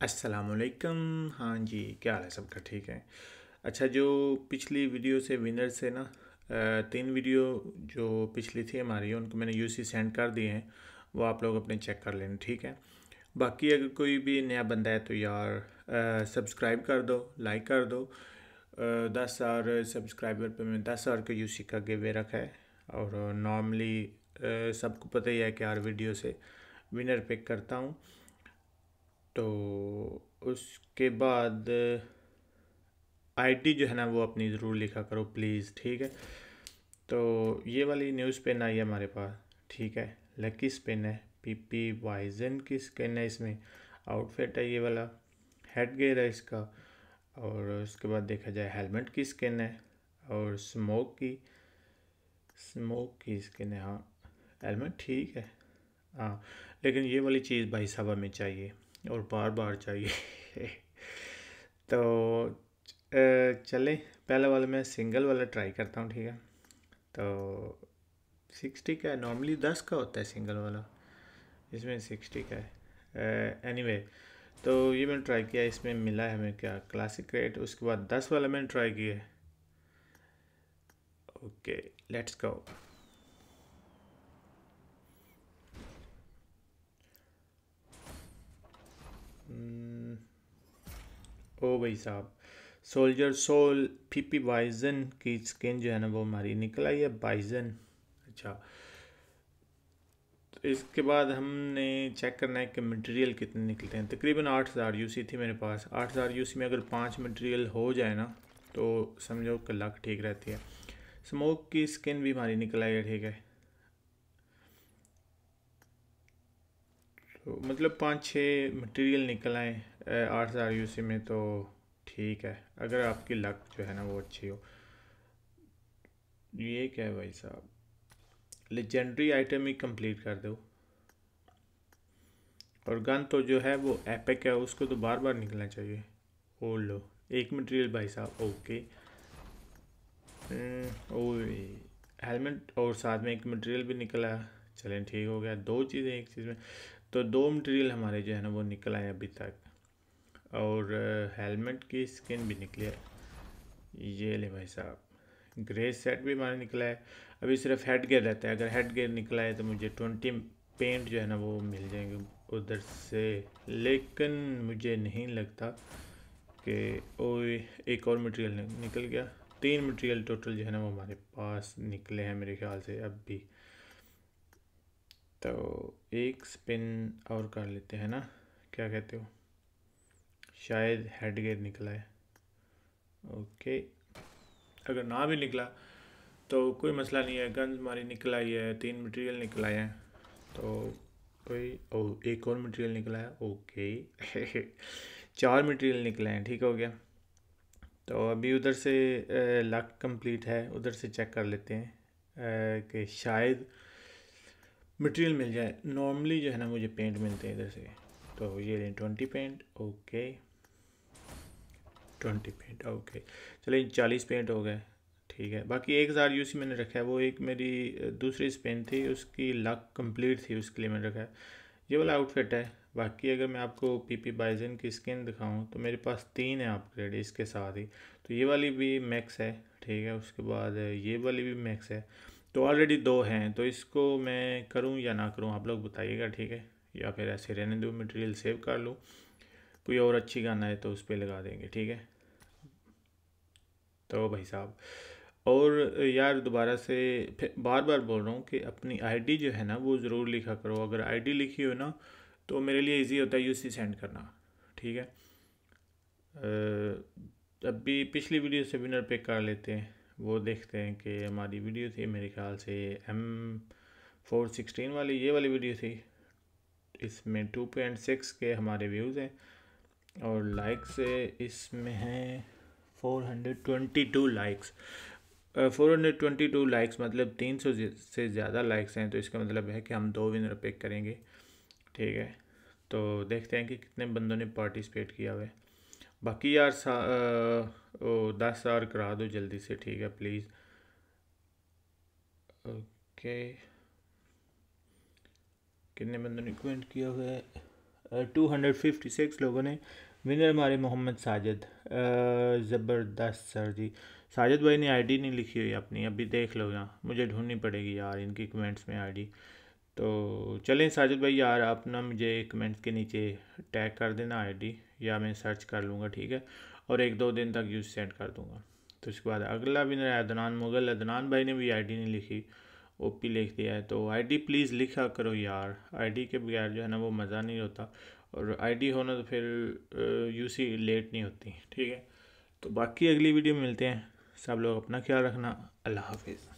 असलकम हाँ जी, क्या हाल है सबका? ठीक है। अच्छा जो पिछली वीडियो से विनर से ना तीन वीडियो जो पिछली थी हमारी, उनको मैंने यूसी सेंड कर दिए हैं, वो आप लोग अपने चेक कर लेना, ठीक है? बाकी अगर कोई भी नया बंदा है तो यार सब्सक्राइब कर दो लाइक कर दो। दस हज़ार सब्सक्राइबर पे मैं दस हज़ार का यूसी का गिवे रखा है, और नॉर्मली सबको पता ही है कि यार वीडियो से विनर पिक करता हूँ। तो उसके बाद आईडी जो है ना, वो अपनी ज़रूर लिखा करो प्लीज़ ठीक है? तो ये वाली न्यूज़ पेन आई है हमारे पास, ठीक है? लकी स्पिन है पी पी वाइजन की स्किन है इसमें आउटफिट है ये वाला हेड गेयर है इसका, और उसके बाद देखा जाए हेलमेट की स्किन है, और स्मोक की स्मोक की स्किन है हाँ हेलमेट ठीक है हाँ लेकिन ये वाली चीज़ भाई साहब हमें चाहिए। और बार बार चाहिए। तो चले। पहले वाला मैं सिंगल वाला ट्राई करता हूँ ठीक है? तो सिक्सटी का है। नॉर्मली दस का होता है सिंगल वाला। इसमें सिक्सटी का है। एनी anyway, तो ये मैंने ट्राई किया। इसमें मिला है हमें क्या? क्लासिक रेट उसके बाद दस वाला मैंने ट्राई किया ओके लेट्स गो भाई साहब। सोल्जर सोल, पीपी बाइजन की स्किन जो है ना वो हमारी निकल आई है, बाइजन। अच्छा। तो इसके बाद हमने चेक करना है कि मटेरियल कितने निकलते हैं। तकरीबन आठ हज़ार यूसी थी मेरे पास। आठ हज़ार यूसी में अगर पाँच मटेरियल हो जाए ना तो समझो कि लक ठीक रहती है। स्मोक की स्किन भी हमारी निकल आई है, ठीक है। तो मतलब पाँच छः मटेरियल निकल आए। आठ हज़ार यूसी में तो ठीक है। अगर आपकी लक जो है ना वो अच्छी हो। ये क्या है भाई साहब? लेजेंडरी आइटम ही कंप्लीट कर दो। और गन तो जो है वो एपिक है, उसको तो बार बार निकलना चाहिए। ओ लो। एक मटेरियल भाई साहब। ओके ओ हेलमेट और साथ में एक मटेरियल भी निकला। चलें, ठीक हो गया। दो चीज़ें एक चीज़ में। तो दो मटेरियल हमारे जो है ना वो निकल आए अभी तक। और हेलमेट की स्किन भी निकली है। ये ले भाई साहब, ग्रे सेट भी हमारा निकला है। अभी सिर्फ़ हेड गेयर रहता है, अगर हेड गेयर निकला है तो मुझे ट्वेंटी पेंट जो है ना वो मिल जाएँगे उधर से। लेकिन मुझे नहीं लगता कि, ओए, एक और मटेरियल निकल गया। तीन मटेरियल टोटल जो है ना वो हमारे पास निकले हैं मेरे ख्याल से अब भी। तो एक स्पिन और कर लेते हैं ना, क्या कहते हो? शायद हेड गेयर निकला है। ओके अगर ना भी निकला तो कोई मसला नहीं है। गन हमारी निकल आई है, तीन मटेरियल निकल आए हैं। तो कोई, ओ, एक और मटेरियल निकला है। ओके चार मटेरियल निकले हैं, ठीक हो गया। तो अभी उधर से लक कंप्लीट है। उधर से चेक कर लेते हैं कि शायद मटेरियल मिल जाए। नॉर्मली जो है ना, मुझे पेंट मिलते हैं इधर से। तो ये twenty paint okay twenty paint okay चलिए, चालीस पेंट हो गए, ठीक है। बाकी एक हज़ार यूसी मैंने रखा है, वो एक मेरी दूसरी स्पेन थी, उसकी लक कंप्लीट थी, उसके लिए मैंने रखा है। ये वाला आउटफिट है, बाकी अगर मैं आपको पी पी बाइजन की स्किन दिखाऊँ तो मेरे पास तीन है अपग्रेड इसके साथ ही। तो ये वाली भी मैक्स है, ठीक है, उसके बाद ये वाली भी मैक्स है। तो ऑलरेडी दो हैं तो इसको मैं करूँ या ना करूँ, आप लोग बताइएगा, ठीक है? या फिर ऐसे रहने दो मटेरियल सेव कर लूँ। कोई और अच्छी गाना है तो उस पर लगा देंगे, ठीक है? तो भाई साहब, और यार दोबारा से बार बार बोल रहा हूँ कि अपनी आईडी जो है ना, वो ज़रूर लिखा करो। अगर आईडी लिखी हो ना तो मेरे लिए इजी होता है यूसी सेंड करना, ठीक है? अभी पिछली वीडियो से विनर पिक कर लेते हैं, वो देखते हैं कि हमारी वीडियो थी, मेरे ख्याल से एम फोर सिक्सटीन वाली, ये वाली वीडियो थी। इसमें टू पॉइंट सिक्स के हमारे व्यूज़ हैं। और लाइक्स इसमें हैं four hundred twenty two likes four hundred twenty two likes मतलब तीन सौ से ज़्यादा लाइक्स हैं तो इसका मतलब है कि हम दो विनर पिक करेंगे ठीक है? तो देखते हैं कि कितने बंदों ने पार्टिसिपेट किया हुआ है। बाकी यार सा ओ, दस हज़ार करा दो जल्दी से ठीक है प्लीज़ ओके कितने बंदों ने कमेंट किया हुआ है? टू हंड्रेड फिफ्टी सिक्स लोगों ने विनर हमारे मोहम्मद साजिद। ज़बरदस्त सर जी। साजिद भाई ने आईडी नहीं लिखी हुई अपनी, अभी देख लो यहाँ। मुझे ढूंढनी पड़ेगी यार इनकी कमेंट्स में आईडी तो चलें साजिद भाई यार, आप ना मुझे कमेंट्स के नीचे टैग कर देना आईडी या मैं सर्च कर लूँगा, ठीक है? और एक दो दिन तक यूज़ सेंड कर दूँगा। तो उसके बाद अगला विनर है अदनान मुगल। अदनान भाई ने भी आईडी नहीं लिखी। ओ पी लिख दिया है तो आईडी प्लीज़ लिखा करो यार। आईडी के बगैर जो है ना वो मज़ा नहीं होता। और आईडी होना तो फिर यूसी लेट नहीं होती, ठीक है? तो बाकी अगली वीडियो में मिलते हैं। सब लोग अपना ख्याल रखना। अल्लाह हाफिज़।